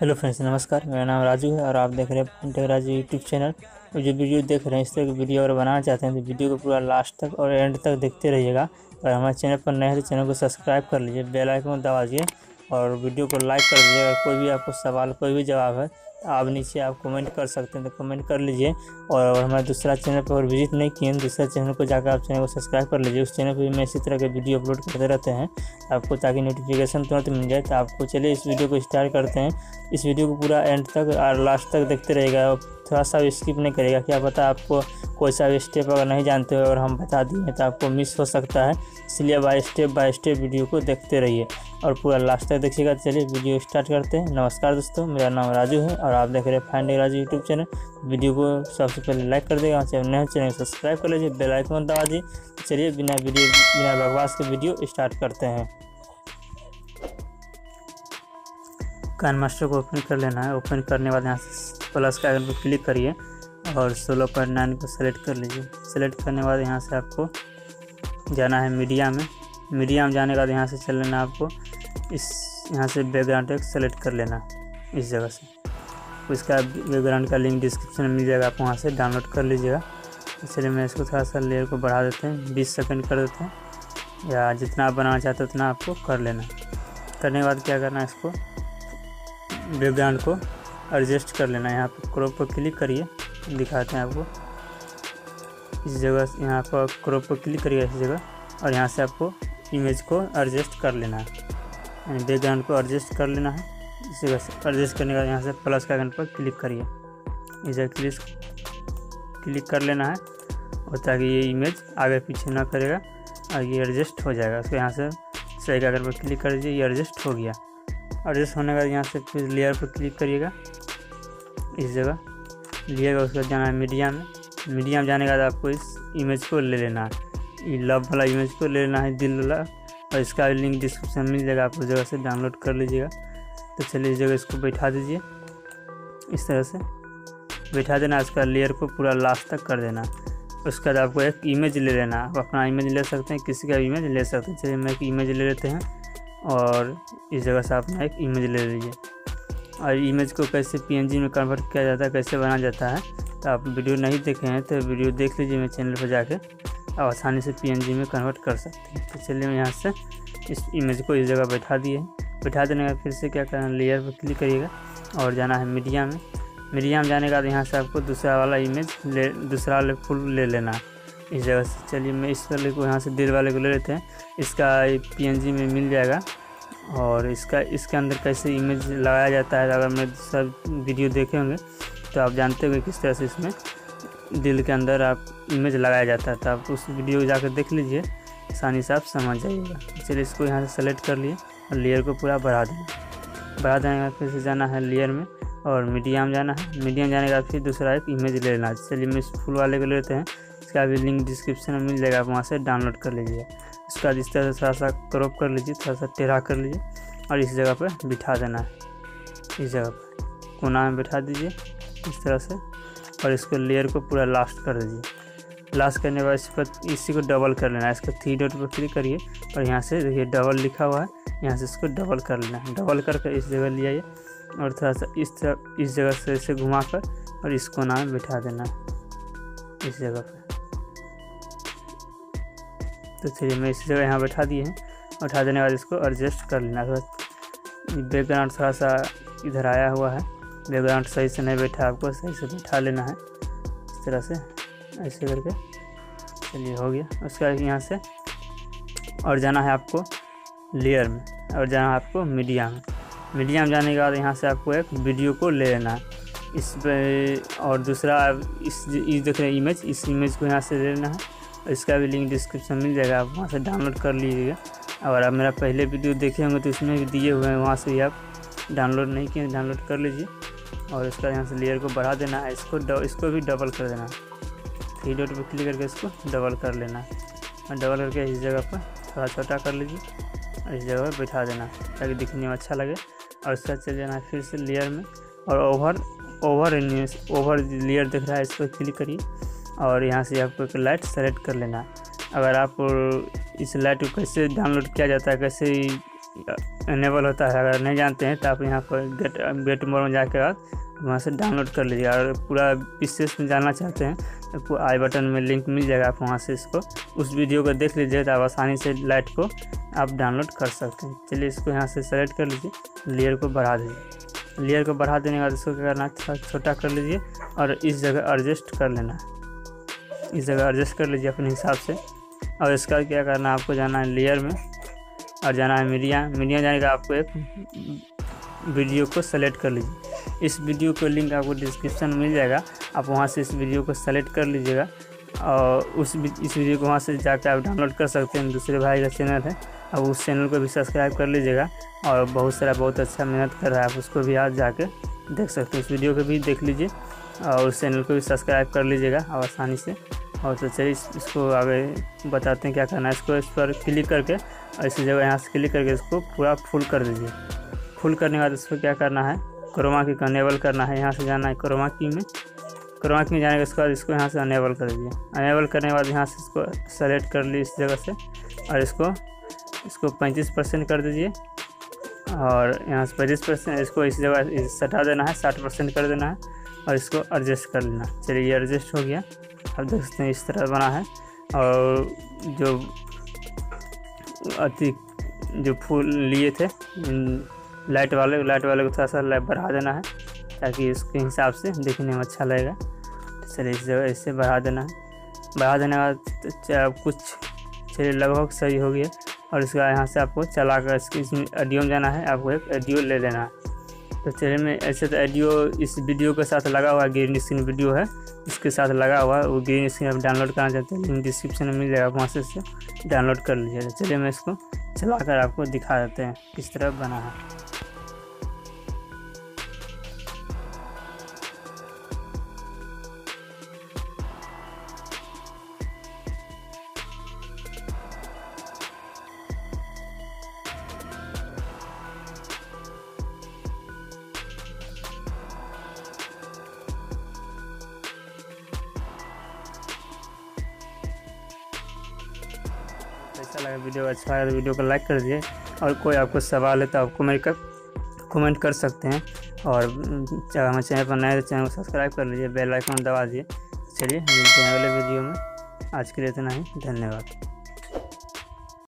Hello friends, नमस्कार। मेरा नाम राजू है और आप देख रहे हैं फंटेक राजू यूट्यूब चैनल। और जो वीडियो देख रहे हैं, इस तरह की वीडियो अगर बनाना चाहते हैं तो वीडियो को पूरा लास्ट तक और एंड तक देखते रहिएगा। और हमारे चैनल पर नए हैं तो चैनल को सब्सक्राइब कर लीजिए, बेल आइकन दबाइए और वीडियो को लाइक कर दीजिएगा कोई भी आपको सवाल, कोई भी जवाब है, आप नीचे आप कमेंट कर सकते हैं तो कमेंट कर लीजिए। और हमारे दूसरा चैनल पर विज़िट नहीं किए दूसरा चैनल को जाकर आप चैनल को सब्सक्राइब कर लीजिए। उस चैनल पर भी मैं इसी तरह के वीडियो अपलोड करते रहते हैं, आपको ताकि नोटिफिकेशन तुरंत मिल जाए। तो आपको चलिए इस वीडियो को स्टार्ट करते हैं। इस वीडियो को पूरा एंड तक और लास्ट तक देखते रहेगा थोड़ा सा स्किप नहीं करेगा क्या पता आपको कोई सा स्टेप अगर नहीं जानते हो और हम बता दिए तो आपको मिस हो सकता है। इसलिए by step by step video को देखते रहिए। और पूरा लास्ट तक देखिएगा, चलिए वीडियो स्टार्ट करते हैं। नमस्कार दोस्तों, मेरा नाम राजू है और आप देख रहे हैं find Raju YouTube channel video को सबसे पहले लाइक कर देगा चाहे नए चैनल को सब्सक्राइब कर लीजिए बेल आइकन दबा दीजिए। चलिए बिना वीडियो बिना बकवास के वीडियो स्टार्ट करते हैं। कान मास्टर को ओपन कर लेना है। ओपन करने बाद यहाँ से प्लस का आइकन पर क्लिक करिए और सोलह पॉइंट नाइन को सेलेक्ट कर लीजिए। सेलेक्ट करने के बाद यहाँ से आपको जाना है मीडिया में। मीडिया में जाने के बाद यहाँ से चल लेना आपको। इस यहाँ से बैकग्राउंड टेक सेलेक्ट कर लेना इस जगह से। उसका बैकग्राउंड का लिंक डिस्क्रिप्शन में मिल जाएगा, आप वहाँ से डाउनलोड कर लीजिएगा। इसलिए मैं इसको थोड़ा सा लेयर को बढ़ा देते हैं, बीस सेकेंड कर देते हैं। या जितना आप बनाना चाहते हो उतना आपको कर लेना। करने के बाद क्या करना है इसको? बैकग्राउंड को एडजस्ट कर लेना। यहाँ पर क्रॉप पर क्लिक करिए, दिखाते हैं आपको। इस जगह यहाँ पर क्रॉप पर क्लिक करिए इस जगह। और यहाँ से आपको इमेज को एडजस्ट कर लेना है। यानी बैकग्राउंड को एडजस्ट कर लेना है। इस से एडजस्ट करने के यहाँ से प्लस का आइकन पर क्लिक करिए। इस क्लिक क्लिक कर लेना है और ताकि ये इमेज आगे पीछे ना करेगा और ये एडजस्ट हो जाएगा। उसको यहाँ से सही का आइकन पर क्लिक कर दीजिए, ये एडजस्ट हो गया। एडजस्ट होने के यहाँ से फिर लेयर पर क्लिक करिएगा। इस जगह लिएगा उसके बाद जाना है मीडिया में मीडिया में जाने के बाद आपको इस इमेज को ले लेना है। लव वाला इमेज को ले लेना है दिल वाला। और इसका लिंक डिस्क्रिप्शन में मिल आप उस जगह से डाउनलोड कर लीजिएगा। तो चलिए इस जगह इसको बैठा दीजिए। इस तरह से बैठा देना, इसका लेयर को पूरा लास्ट तक कर देना। उसके बाद आपको एक इमेज ले लेना। आप अपना इमेज ले सकते हैं, किसी का इमेज ले सकते हैं। चलिए मैं एक इमेज ले लेते हैं और इस जगह से अपना एक इमेज ले लीजिए। और इमेज को कैसे PNG में कन्वर्ट किया जाता है, कैसे बनाया जाता है तो आप वीडियो नहीं देखे हैं तो वीडियो देख लीजिए मेरे चैनल पर जाके। आप आसानी से पीएनजी में कन्वर्ट कर सकते हैं। तो चलिए मैं यहाँ से इस इमेज को इस जगह बैठा दिए बैठा देने का फिर से क्या करना लेयर पर क्लिक करिएगा और जाना है मीडिया में। मीडिया में जाने के बाद यहाँ से आपको दूसरा वाला इमेज ले, दूसरा वाले फुल ले लेना है। इस जगह से चलिए मैं इस वाले को यहाँ से दिल वाले को ले लेते हैं। इसका पीएनजी में मिल जाएगा और इसका, इसके अंदर कैसे इमेज लगाया जाता है, अगर मैं सब वीडियो देखे होंगे तो आप जानते होंगे किस तरह से इसमें दिल के अंदर आप इमेज लगाया जाता है तो आप उस वीडियो जाकर देख लीजिए। आसानी से आप समझ जाइएगा। चलिए इसको यहाँ से सेलेक्ट कर लिए और लेयर को पूरा बढ़ा दें। बढ़ा देने के बाद फिर से जाना है लेयर में और मीडियम जाना है। मीडियम जाने के बाद फिर दूसरा एक इमेज ले लेना। चलिए मैं इस फुल वाले को लेते हैं। इसका भी लिंक डिस्क्रिप्शन में मिल जाएगा, आप वहाँ से डाउनलोड कर लीजिए। इसके बाद इस तरह से थोड़ा सा क्रॉप कर लीजिए, थोड़ा सा टेढ़ा कर लीजिए और इस जगह पर बिठा देना है। इस जगह पर कोना में बिठा दीजिए, इस तरह से। और इसको लेयर को पूरा लास्ट कर दीजिए। लास्ट करने के बाद इस पर इसी को डबल कर लेना है। इसको थ्री डॉट पर क्लिक करिए और यहाँ से देखिए डबल लिखा हुआ है। यहाँ से इसको डबल कर लेना है। डबल करके इस जगह ले आइए और थोड़ा सा इस तरह, इस जगह से इसे घुमा कर और इस कोना में बिठा देना है। इस जगह पर तो चलिए मैं इस जगह यहाँ बैठा दिए हैं। उठा देने के बाद इसको एडजस्ट कर लेना। बैकग्राउंड थोड़ा सा इधर आया हुआ है बैकग्राउंड सही से नहीं बैठा, आपको सही से बैठा लेना है। इस तरह से, ऐसे करके। चलिए, हो गया। उसके बाद यहाँ से और जाना है आपको लेयर में और जाना है आपको मीडिया में। मीडिया में जाने के बाद यहाँ से आपको एक वीडियो को ले लेना है। इस पर और दूसरा, इस इस देख रहे इमेज इस इमेज को यहाँ से ले लेना है। इसका भी लिंक डिस्क्रिप्शन मिल जाएगा, आप वहाँ से डाउनलोड कर लीजिएगा। अगर आप मेरा पहले वीडियो देखे होंगे तो इसमें भी दिए हुए हैं, वहाँ से भी आप डाउनलोड नहीं किए डाउनलोड कर लीजिए। और इसका यहाँ से लेयर को बढ़ा देना है इसको इसको भी डबल कर देना। थ्री डॉट पर क्लिक करके इसको डबल कर लेना। और डबल करके इस जगह पर थोड़ा छोटा कर लीजिए और इस जगह पर बैठा देना, ताकि दिखने में अच्छा लगे। और इसका चल जाना फिर से लेयर में। और ओवर ओवर ओवर लेयर दिख रहा है, इस पर क्लिक करिए। और यहाँ से आपको एक लाइट सेलेक्ट कर लेना। अगर आप इस लाइट को कैसे डाउनलोड किया जाता है, कैसे इनेबल होता है। अगर नहीं जानते हैं तो आप यहाँ पर गेट गेट मोड में जाकर बाद वहाँ से डाउनलोड कर लीजिए। और पूरा विशेष में जानना चाहते हैं तो आई बटन में लिंक मिल जाएगा, आप वहाँ से इसको उस वीडियो को देख लीजिए तो आप आसानी से लाइट को आप डाउनलोड कर सकते हैं। चलिए इसको यहाँ से सेलेक्ट कर लीजिए लेयर को बढ़ा दीजिए। लेयर को बढ़ा देने के बाद इसको क्या करना है छोटा कर लीजिए और इस जगह एडजस्ट कर लेना। है इस जगह एडजस्ट कर लीजिए अपने हिसाब से। और इसका क्या करना है, आपको जाना है लेयर में। और जाना है मीडिया मीडिया जाने का आपको एक वीडियो को सेलेक्ट कर लीजिए। इस वीडियो को लिंक आपको डिस्क्रिप्शन में मिल जाएगा। आप वहाँ से इस वीडियो को सेलेक्ट कर लीजिएगा। और उस इस वीडियो को वहाँ से जाकर आप डाउनलोड कर सकते हैं। दूसरे भाई का चैनल है। अब उस चैनल को भी सब्सक्राइब कर लीजिएगा। और बहुत सारा बहुत अच्छा मेहनत कर रहा है। आप उसको भी आज जाके देख सकते हैं। उस वीडियो को भी देख लीजिए। और उस चैनल को भी सब्सक्राइब कर लीजिएगा। और आसानी से। और तो चलिए इसको आगे बताते हैं क्या करना है। इसको इस पर क्लिक करके और इसी जगह यहाँ से क्लिक करके इसको पूरा फुल कर दीजिए। फुल करने के बाद इसको क्या करना है? क्रोमा की अनेबल करना है। यहाँ से जाना है क्रोमा की में। क्रोमा की में जाने के उसके बाद इसको यहाँ से अनेबल कर दीजिए। अनेबल करने के बाद यहाँ से इसको सेलेक्ट कर ली इस जगह से। और इसको इसको पैंतीस परसेंट कर दीजिए। और यहाँ से पैंतीस परसेंट, इसको इस जगह सटा देना है। साठ परसेंट कर देना है। और इसको एडजस्ट कर लेना। चलिए ये एडजस्ट हो गया। अब देख सकते हैं इस तरह बना है। और जो अति जो फूल लिए थे लाइट वाले लाइट वाले को थोड़ा सा लाइट बढ़ा देना है, ताकि उसके हिसाब से देखने में अच्छा लगेगा। चलिए इस जगह इससे बढ़ा देना है। बढ़ा देने के बाद कुछ, चलिए लगभग सही हो गया। और इसके यहाँ से आपको चला कर इसमें ऑडियो में जाना है। आपको एक ऑडियो ले लेना है। तो चलिए में ऐसे तो ऑडियो इस वीडियो के साथ लगा हुआ ग्रीन स्क्रीन वीडियो है। इसके साथ लगा हुआ वो ग्रीन स्क्रीन आप डाउनलोड करना चाहते हैं लिंक डिस्क्रिप्शन में मिल जाएगा वहाँ से डाउनलोड कर लीजिए चलिए मैं इसको चला कर आपको दिखा देते हैं किस तरह बना है। कैसा लगा वीडियो अच्छा लगा तो वीडियो को लाइक कर दीजिए। और कोई आपको सवाल है तो आप कमेंट कर कमेंट कर सकते हैं। और हमारे चैनल पर नए तो चैनल को सब्सक्राइब कर लीजिए, बेल आइकन दबा दिए चलिए, मिलते हैं अगले वीडियो में। आज के लिए इतना ही। धन्यवाद।